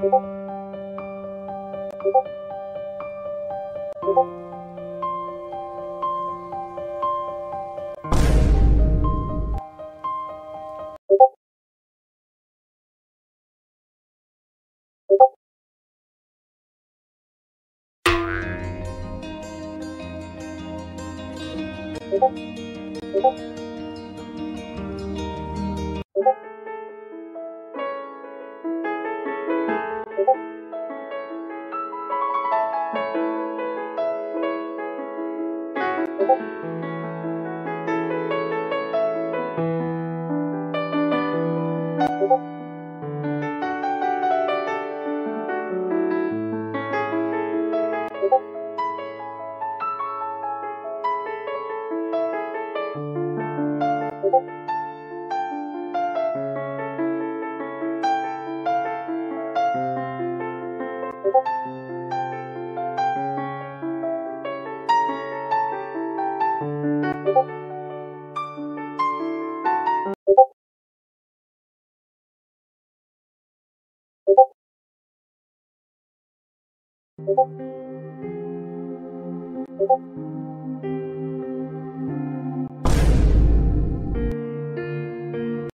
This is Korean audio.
you Thank you. 고고 고고